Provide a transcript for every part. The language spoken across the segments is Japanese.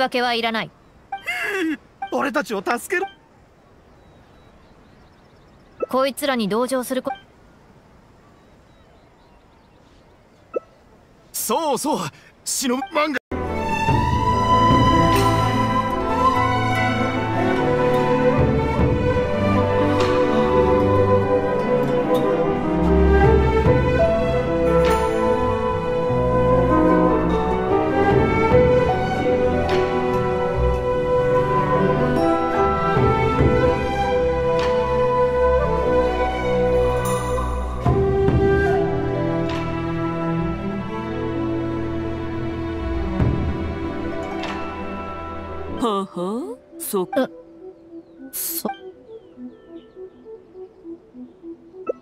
訳はいらない。俺たちを助けるこいつらに同情するこそうそう。忍漫画そそ。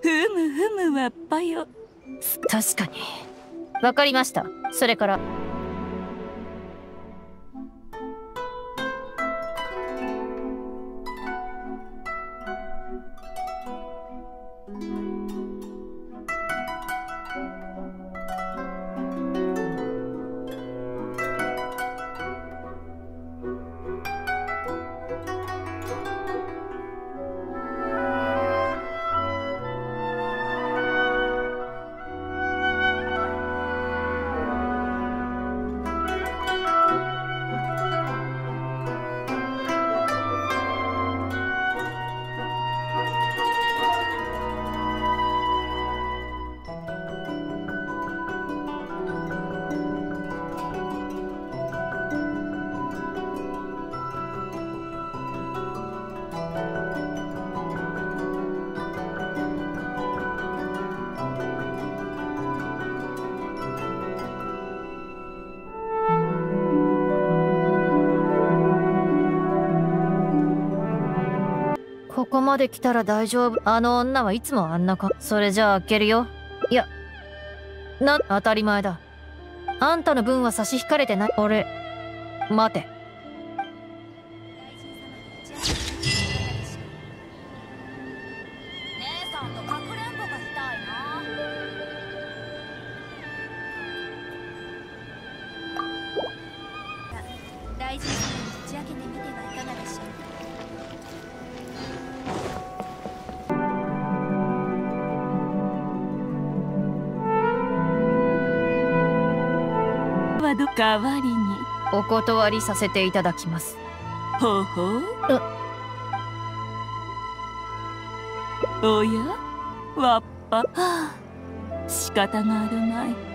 ふむふむわっぱよ。確かに。わかりました。それからここまで来たら大丈夫。あの女はいつもあんなかそれじゃあ開けるよ。いやな当たり前だ。あんたの分は差し引かれてない。俺待て。代わりに。お断りさせていただきます。ほほおや？わっぱ。はあ。仕方があるまい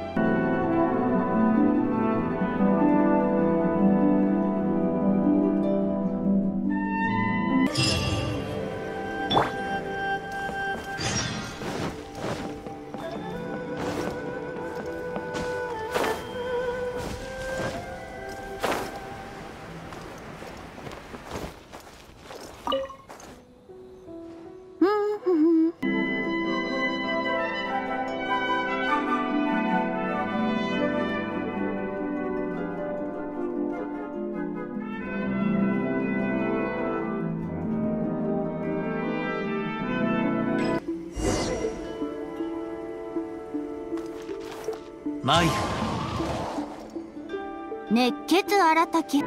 マイル熱血荒滝。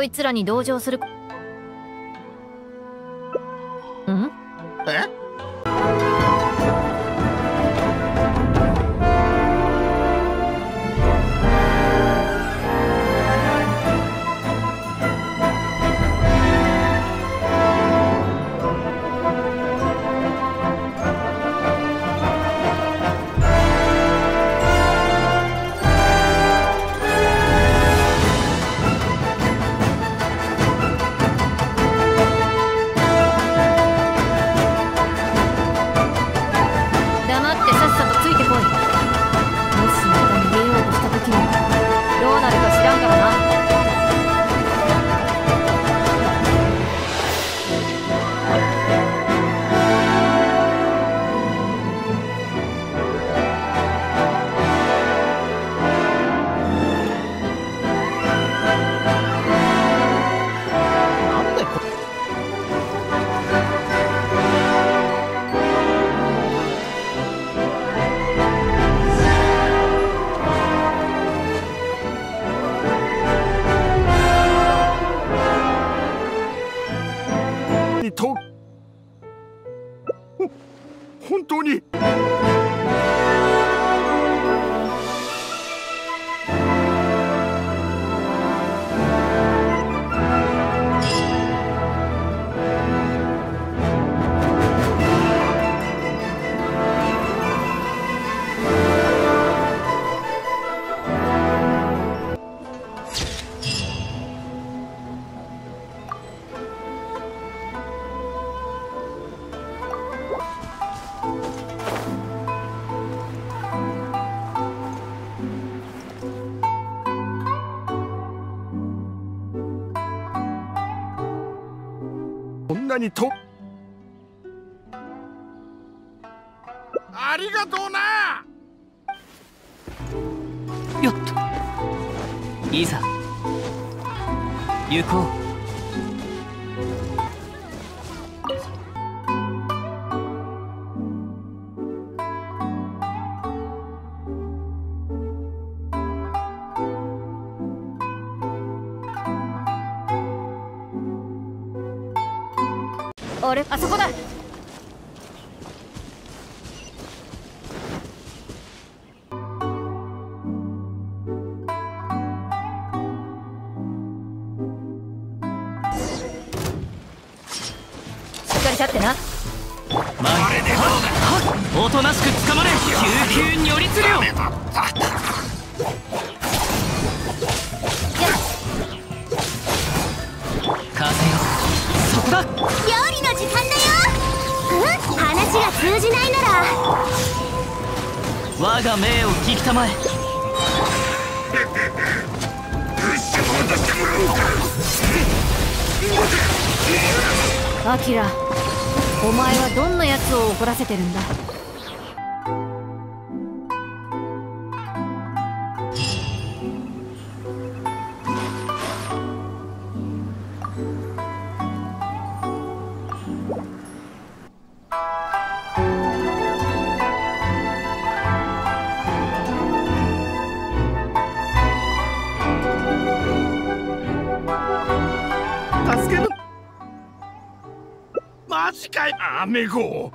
こいつらに同情する本当に。なにと。ありがとうな。よっと。いざ。行こう。あれあそこだ。しっかり立ってな。前でどうだおとなしく捕まれ救急如律令我が命を聞きたまえ。アキラお前はどんな奴を怒らせてるんだ？助ける。マジかいアメゴ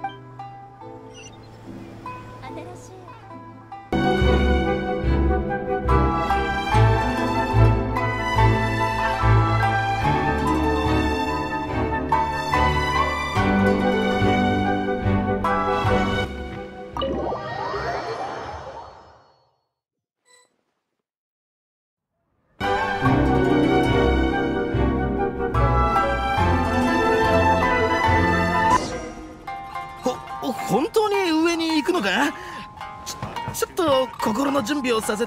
準備をさせ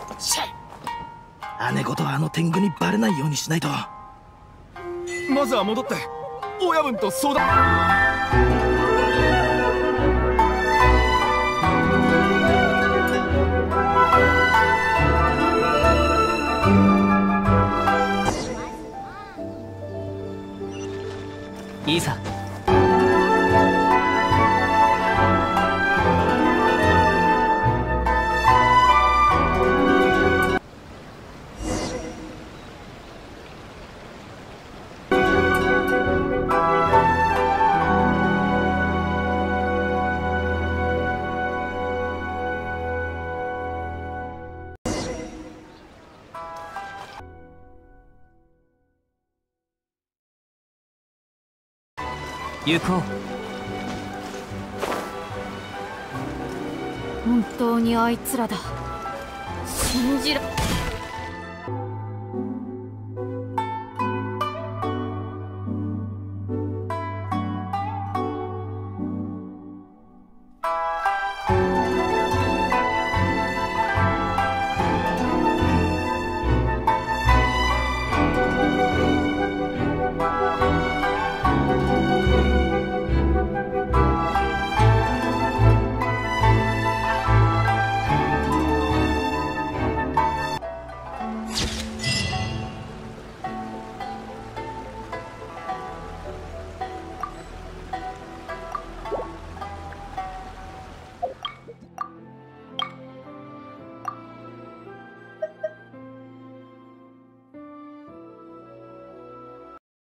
姉子とあの天狗にバレないようにしないと。まずは戻って親分と相談。いざ行こう。本当にあいつらだ。信じら